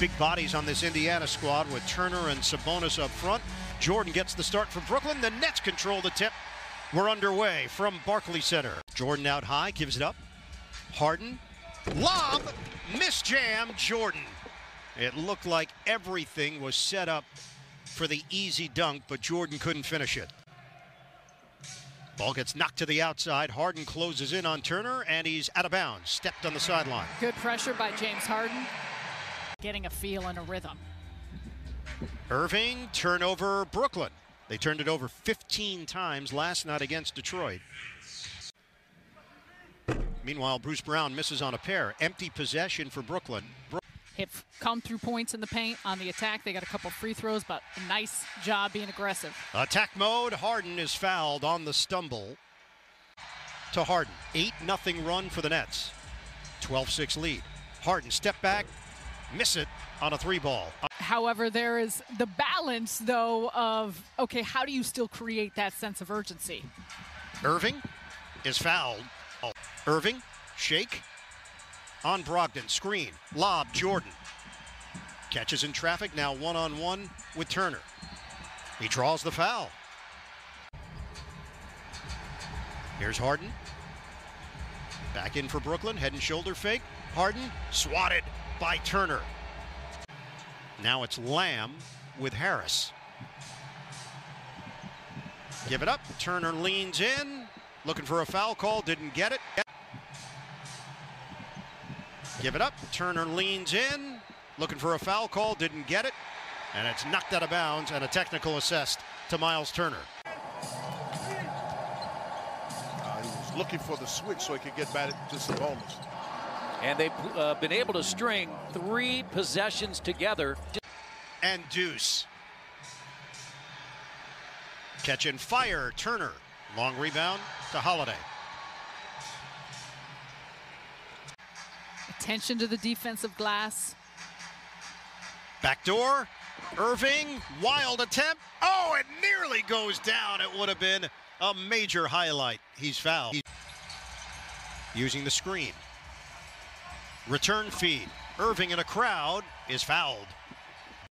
big bodies on this Indiana squad with Turner and Sabonis up front. Jordan gets the start for Brooklyn. The Nets control the tip. We're underway from Barclays Center. Jordan out high, gives it up. Harden, lob, miss jam, Jordan. It looked like everything was set up for the easy dunk, but Jordan couldn't finish it. Ball gets knocked to the outside. Harden closes in on Turner, and he's out of bounds. Stepped on the sideline. Good pressure by James Harden. Getting a feel and a rhythm. Irving, turnover, Brooklyn. They turned it over 15 times last night against Detroit. Meanwhile, Bruce Brown misses on a pair. Empty possession for Brooklyn. Bro- Hit come through points in the paint on the attack. They got a couple free throws, but nice job being aggressive. Attack mode. Harden is fouled on the stumble to Harden. 8 0 run for the Nets. 12 6 lead. Harden step back, miss it on a three ball. However, there is the balance, though, of okay, how do you still create that sense of urgency? Irving is fouled. Irving, shake on Brogdon, screen, lob, Jordan. Catches in traffic, now one on one with Turner. He draws the foul. Here's Harden. Back in for Brooklyn, head and shoulder fake. Harden swatted by Turner. Now it's Lamb with Harris. Give it up. Turner leans in, looking for a foul call, didn't get it. Give it up. Turner leans in, looking for a foul call, didn't get it. And it's knocked out of bounds and a technical assessed to Myles Turner. Uh, he was looking for the switch so he could get back to Sabonis. And they've uh, been able to string three possessions together. And Deuce. Catch and fire, Turner. Long rebound to Holiday. Attention to the defensive glass. Backdoor. Irving, wild attempt. Oh, it nearly goes down. It would have been a major highlight. He's fouled. Using the screen. Return feed. Irving in a crowd is fouled.